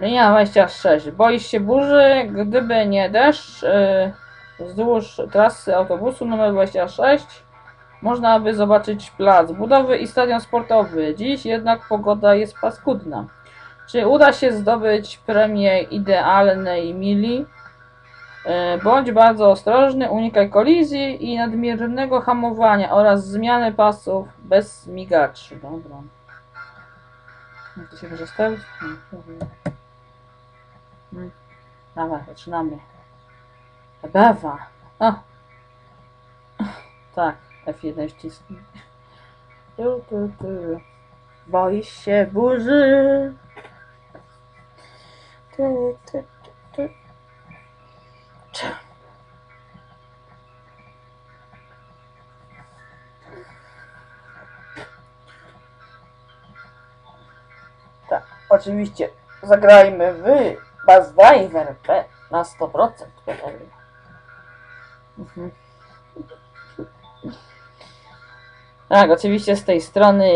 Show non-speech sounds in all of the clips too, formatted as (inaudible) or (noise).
Linia 26. Boisz się burzy, gdyby nie deszcz yy, wzdłuż trasy autobusu numer 26 można by zobaczyć plac budowy i stadion sportowy. Dziś jednak pogoda jest paskudna. Czy uda się zdobyć premię idealnej mili? Yy, Bądź bardzo ostrożny, unikaj kolizji i nadmiernego hamowania oraz zmiany pasów bez migaczy. Dobra. Jak to się może stawić? Hmm, dobra. Zaczynamy. Ebewa. O. Tak, F1 wcisnij. Tu, tu, tu. Boisz się burzy. Tu, Tak, oczywiście zagrajmy w Buzz Diver P na 100% pewnie. Mhm. Tak, oczywiście z tej strony,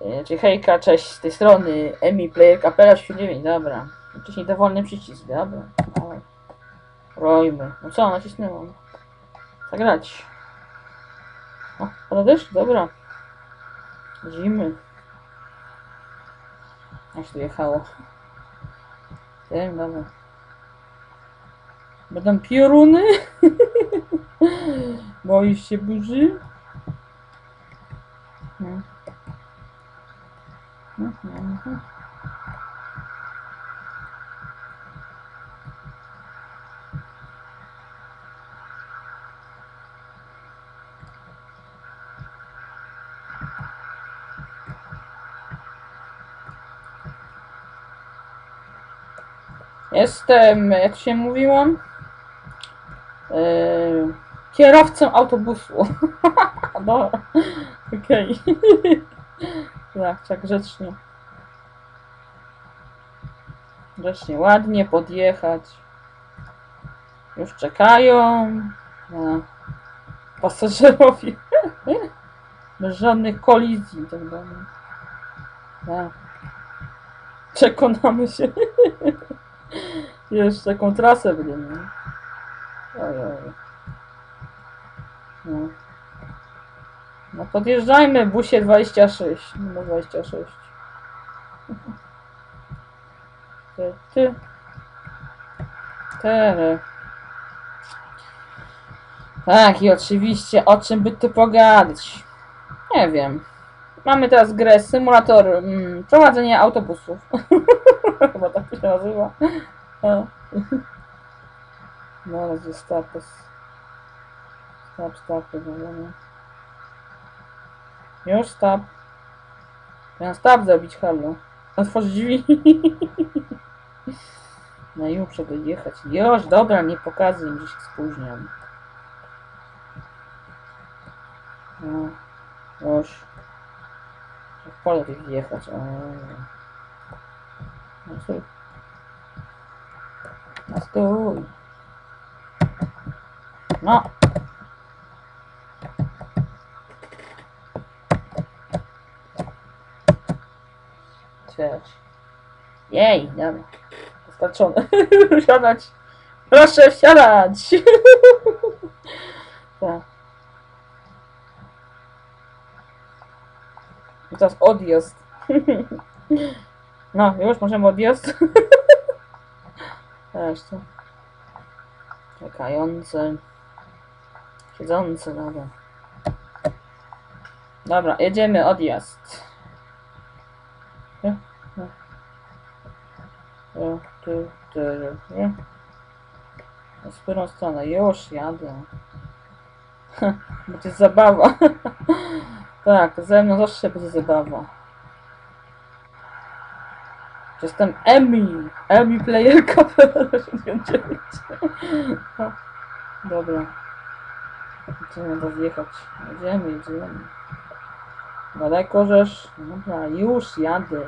e, czy hejka, cześć, z tej strony Emi Player Kapela 9, dobra. Wcześniej dowolny przycisk, dobra. Rojmy. No co, nacisnęłam. Zagrać. O, pada deszcz? Dobra. Zimy. Aż tu jechało. Wiem, dobra. Będą pioruny? (laughs) Boisz się burzy? Mhm. Mhm, Jestem, jak się mówiłam, yy, kierowcą autobusu. (laughs) no, okej. (laughs) tak, tak grzecznie. Grzecznie, ładnie podjechać. Już czekają. Pasażerowie. (laughs) Bez żadnych kolizji i tak dalej. Tak. Przekonamy się. Jeszcze taką trasę będziemy. No. no podjeżdżajmy, busie 26. Numer 26. (laughs) Ty, ty. Tere. Tak, i oczywiście, o czym by tu pogadać? Nie wiem. Mamy teraz grę symulator mm, prowadzenia autobusów. (laughs) (laughs) Chyba tak się nazywa. A. (laughs) No, ale jest status. Stop, stop, chyba, nie? Już stop. Miałem stop zrobić, halo. Otworzyć drzwi. (laughs) No i muszę go jechać. Już, dobra, nie pokazuj mi, się spóźniam. No, już. W pole tych jechać. O. No stój. No stój. No. Otwierać. Jej, dobra. Wystarczone. (laughs) Wsiadać. Proszę wsiadać. (laughs) tak. I teraz odjazd. (laughs) no, już możemy odjazd. (laughs) Co? Czekający. Siedzący, dobra. Dobra, jedziemy, odjazd. Nie? Tu, tu, tu, nie? Na którą stronę? Już jadę. (laughs) Będzie zabawa. (laughs) tak, ze mną zawsze będzie zabawa. Jestem Emi. Emi Playerka (laughs) 89. Dobra. Chcemy to zjechać. Jedziemy, jedziemy. Daleko żeż? Dobra, już jadę.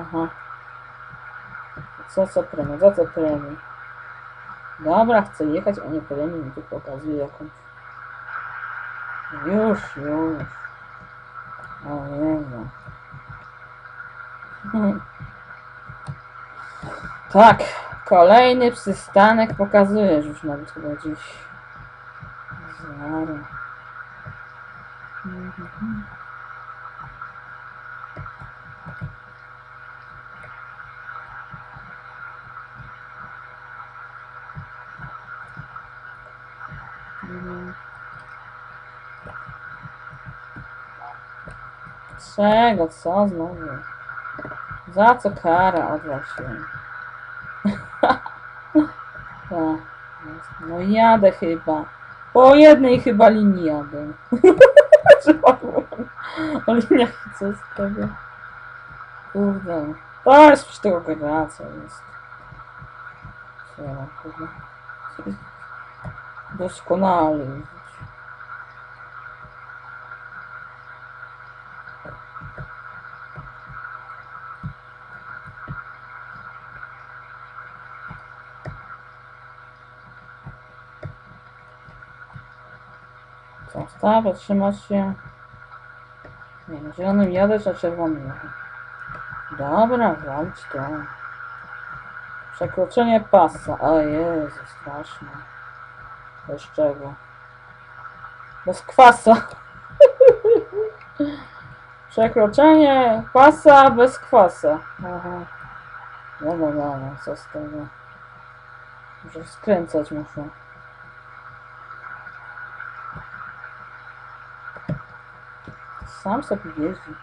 Aha. Co, co premię, za co premię? Dobra, chcę jechać, a nie premię mi tu pokazuje jakąś. Już, już. O Jezu. Tak, kolejny przystanek pokazujesz już nawet chyba dziś. Zara. Mhm. Mhm. Czego? Co znowu? Za co kara jest. (laughs) No jadę chyba. Po jednej chyba linii jadę. Było o liniach co z tego? Kurde. To jest przy tego gra, co jest. Trzeba, kurde. Doskonale Co, stawać, trzymać się. Nie, na zielonym jadę, czy czerwonym jadę? Dobra, walcz to. Przekroczenie pasa. O Jezu, straszne. Bez czego? Bez kwasa. (laughs) Przekroczenie pasa bez kwasa. Aha. No, no, no, no, co z tego? Muszę skręcać muszę. Sam sobie jeździ.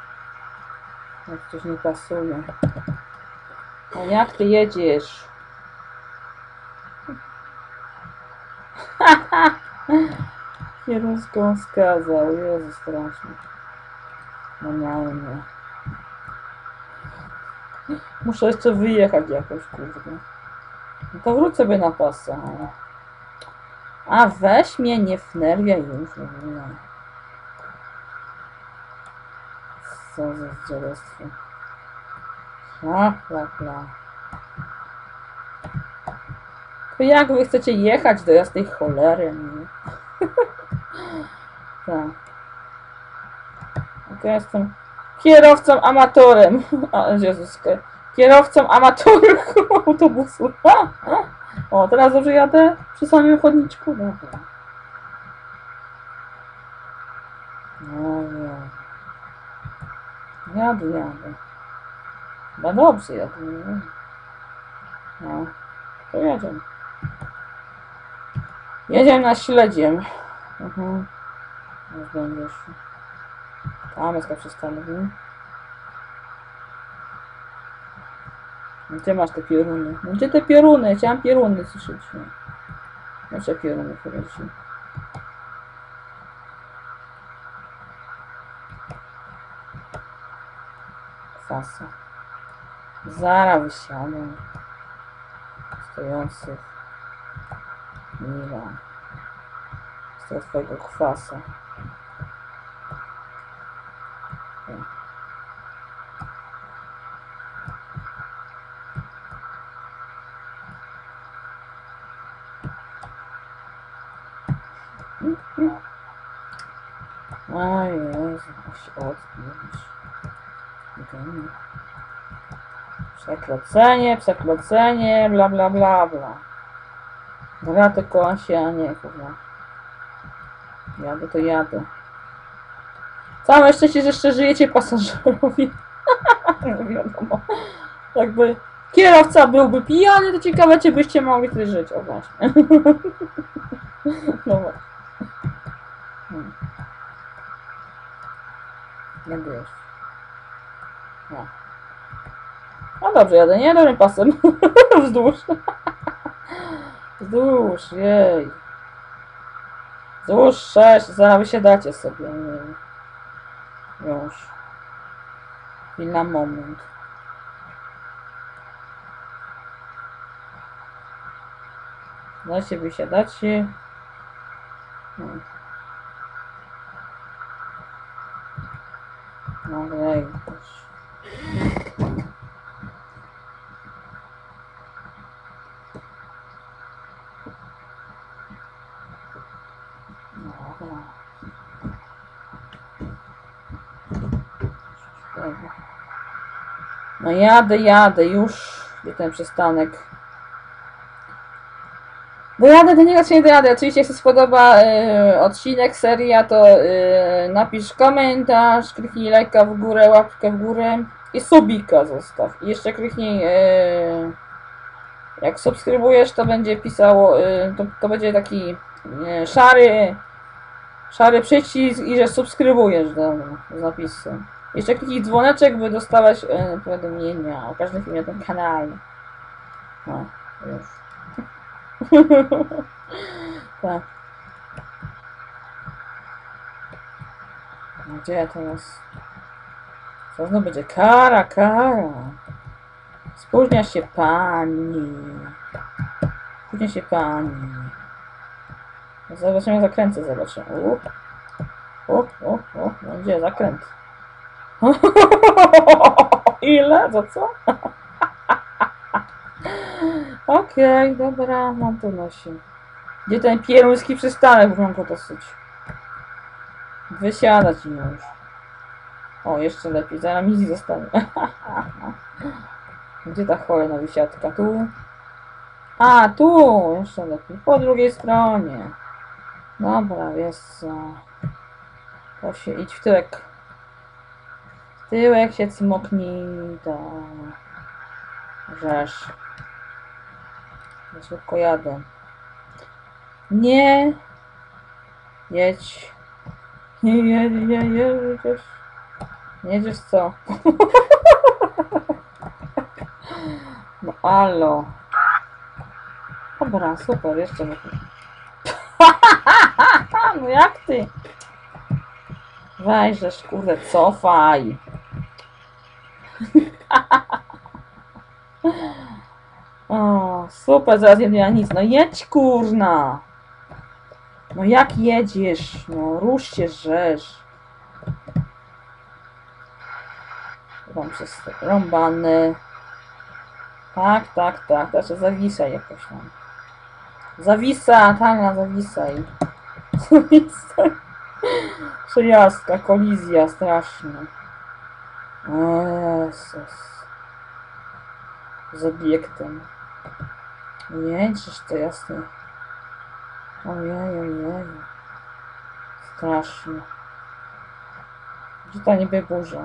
Jak coś nie pasuje. A jak ty jedziesz? (laughs) Kierunską skazał. Jezu, strasznie. Normalnie. Muszę jeszcze wyjechać jakoś, kurde. No to wróć sobie na pasa. A weź mnie, nie wnerwiaj już w ogóle. Co za dzielestwo. Szla, szla, szla. To jak wy chcecie jechać do jasnej cholery? Nie? (laughs) tak. To ja jestem kierowcą amatorem. (laughs) A, Jezus, kierowcą amatorem (laughs) autobusu. O, teraz dobrze jadę przy samym chodniczku. Dobra. No, nie. Jadę, jadę. No dobrze jadę. No, to jedziemy. Jedziemy na śledziem. Mhm. Już będziesz. Tam jest nie? No Gdzie masz te pioruny? Gdzie te pioruny? Chciałam pioruny słyszeć. Jeszcze pioruny poleci. Kwasa. Zara wysiadę. Stojących. Miła. Z tego twojego kwasa. A Jezu, aż odbić. Okej. Przekroczenie, przekroczenie, bla bla bla bla. Dobra, tylko się, a nie kurwa. Jadę to jadę. Całe szczęście, że jeszcze żyjecie pasażerowie. (laughs) no wiadomo. Jakby kierowca byłby pijany, to ciekawe, czy byście mogli tutaj żyć. O właśnie. (laughs) no właśnie. Hmm. Nie byłeś. No. No dobrze, jadę nie dobrym pasem. (laughs) Wzdłuż. Wzdłuż, jej. Wzdłuż 6, zaraz wysiadacie sobie. Już. Chwila, moment. Dajcie wysiadacie. No, daj. Dobra. No jadę, jadę, już. Gdzie ten przystanek? Dojadę do niego czy nie dojadę? Oczywiście jeśli spodoba y, odcinek, seria, to y, napisz komentarz, kliknij lajka w górę, łapkę w górę i subika zostaw. I jeszcze kliknij, y, jak subskrybujesz, to będzie pisało, y, to, to będzie taki y, szary, szary przycisk i że subskrybujesz do, z napisem. Jeszcze kliknij dzwoneczek, by dostawać y, powiadomienia o każdym filmie na tym kanale. No, już. (laughs) tak. No Gdzie teraz? Co znowu będzie? Kara, kara. Spóźnia się pani. Spóźnia się pani. Zobaczymy zakręty, zobaczymy. O, o, o, no gdzie zakręt? (laughs) Ile? Za co? (laughs) Okej, dobra, mam to nosi. Gdzie ten pieruński przystanek? Muszę go dosyć. Wysiadać im już. O, jeszcze lepiej, zaraz mi zostanie. (laughs) Gdzie ta cholerna wysiadka? Tu? A, tu! Jeszcze lepiej. Po drugiej stronie. Dobra, wiesz co. To się idź w tyłek. Tyłek się cmoknij, to... Rzesz. Szybko jadę. Nie. Jedź. Nie, nie, nie, jedziesz. Nie jedziesz co? (laughs) No alo. Dobra, super, jeszcze lepiej. (laughs) No jak ty? Weź, żeż kurde, cofaj. (laughs) O, super, zaraz nie miała nic. No jedź, kurna. No jak jedziesz? No rusz się, żeż. Wam przez rąbany. Tak, tak, tak. Teraz zawisaj jakoś tam. Zawisa, tak, na zawisaj. (laughs) Przejazdka, kolizja straszna. O Z obiektem. Jedziesz to jasne. Ojej, ojej. Strasznie. Gdzie to niby burza?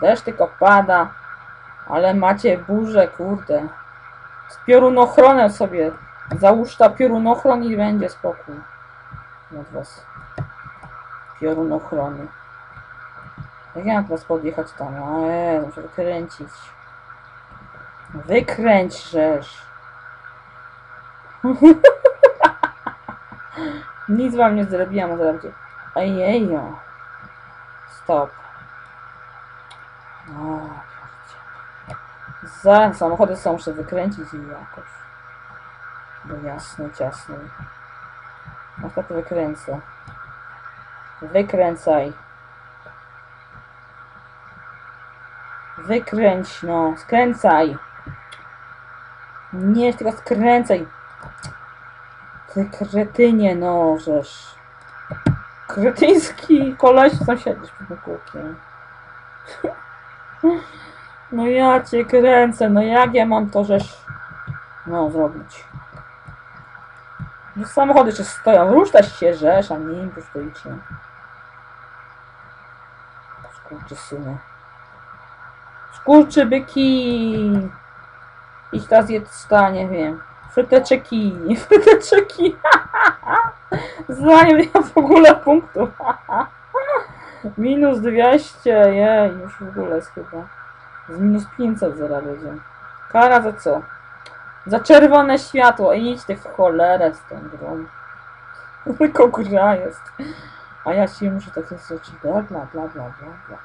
Deszcz tylko pada. Ale macie burzę, kurde. Z piorunochronem sobie. Załóż ta piorunochron i będzie spokój. Od was. Piorunochrony. Jak ja mam teraz podjechać tam? Ojej, muszę wykręcić. Wykręć rzesz. (laughs) Nic wam nie zrobiłam, a będzie. Ojejo. Stop. O, za samochody są muszę wykręcić i jakoś. Do jasnej, ciasnej. Na to wykręcę. Wykręcaj. Wykręć, no. Skręcaj. Nie, tylko skręcaj. Ty kretynie, no, żeż. Kretyński koleś sąsiedzi przed kółkiem. No ja cię kręcę, no jak ja mam to żeż... No, zrobić. No samochody jeszcze stoją, ruszać się rzesz, a nie im tu stoicie. Skurczy syny. Skurczy byki! Idź teraz jedz ta, nie wiem. Fryteczeki, (laughs) fryteczeki. (laughs) Zanim ja w ogóle punktów. (laughs) Minus 200, jej, już w ogóle jest chyba. Z minus 500 zaraz będzie. Kara za co? Za czerwone światło. Idź ty w cholerę z tą grą. Tylko gra jest. A ja się muszę takie rzeczy. Bla bla bla bla. bla.